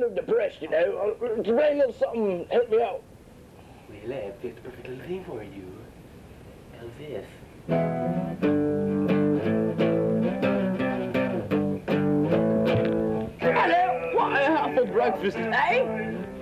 to bring a little something, help me out. Well, I have picked the perfect little thing for you. How's this? Hello, what I have for breakfast, eh?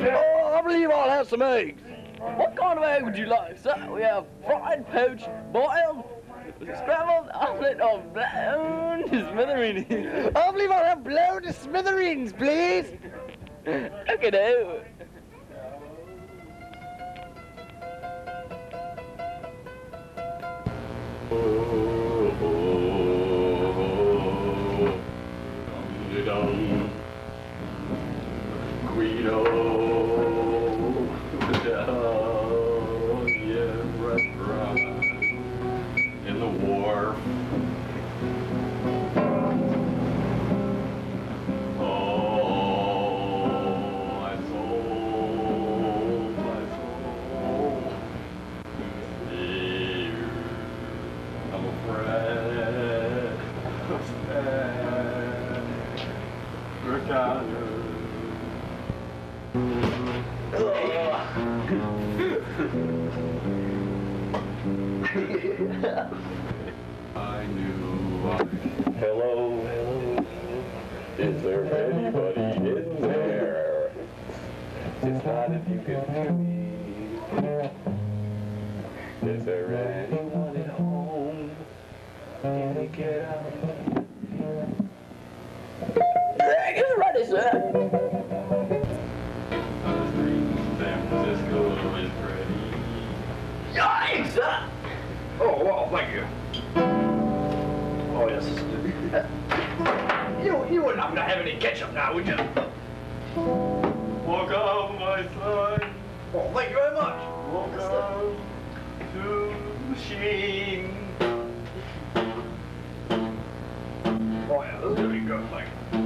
Oh, I believe I'll have some eggs. What kind of egg would you like, sir? We have fried, poached, boiled, scrambled, omelette, or blown to smithereens. I believe I'll have blown to smithereens, please. Okay, now. Dum-de-dum. Guido I knew I. Hello, hello. Is there anybody in there? It's not if you can hear me. Is there anyone at home? Can you get out? Egg is ready, sir. San Francisco is ready. Yikes. Oh, well, thank you. Oh, yes. you, you wouldn't happen to have any ketchup now, would you? Welcome, my son. Oh, thank you very much. Welcome to Sheen. Oh, yeah, this is gonna be good, thank you.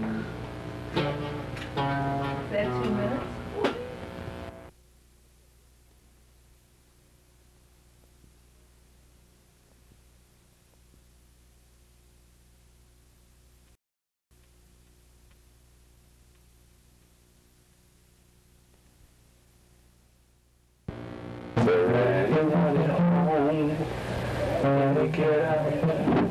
There anyone at home? Can you get out?